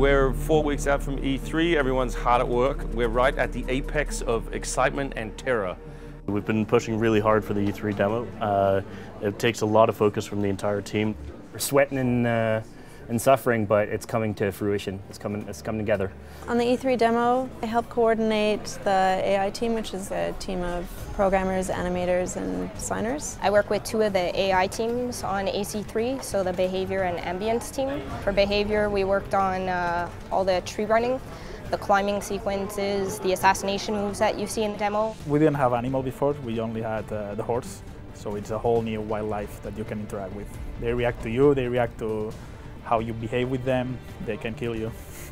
We're four weeks out from E3. Everyone's hard at work. We're right at the apex of excitement and terror. We've been pushing really hard for the E3 demo. Uh, it takes a lot of focus from the entire team. We're sweating and, uh, and suffering, but it's coming to fruition. It's coming, it's coming together. On the E3 demo, I help coordinate the AI team, which is a team of programmers, animators, and designers. I work with two of the AI teams on AC3, so the behavior and ambience team. For behavior, we worked on uh, all the tree running, the climbing sequences, the assassination moves that you see in the demo. We didn't have animal before, we only had uh, the horse. So it's a whole new wildlife that you can interact with. They react to you, they react to how you behave with them, they can kill you.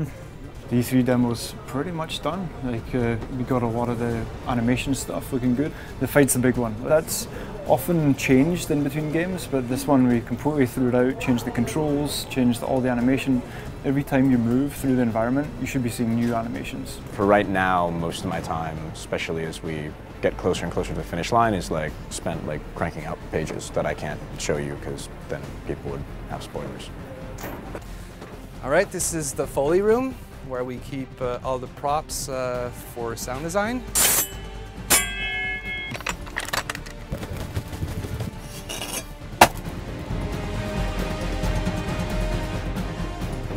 the E3 demo's pretty much done. Like uh, we got a lot of the animation stuff looking good. The fight's a big one. That's often changed in between games, but this one we completely threw it out, changed the controls, changed all the animation. Every time you move through the environment, you should be seeing new animations. For right now, most of my time, especially as we get closer and closer to the finish line is like spent like cranking out pages that I can't show you because then people would have spoilers. All right, this is the Foley room where we keep uh, all the props uh, for sound design.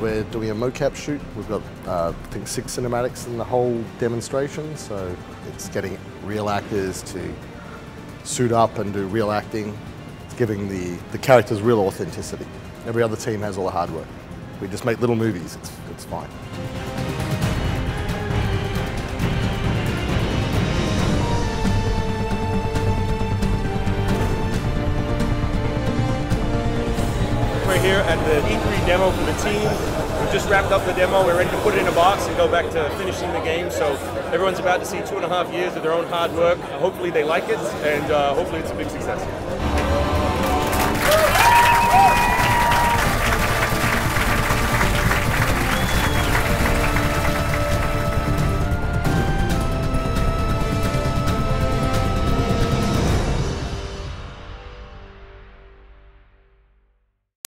We're doing a mocap shoot. We've got, uh, I think, six cinematics in the whole demonstration, so it's getting real actors to suit up and do real acting. It's giving the, the characters real authenticity. Every other team has all the hard work. We just make little movies, it's, it's fine. We're here at the E3 demo for the team. We just wrapped up the demo. We're ready to put it in a box and go back to finishing the game. So everyone's about to see two and a half years of their own hard work. Hopefully they like it, and uh, hopefully it's a big success.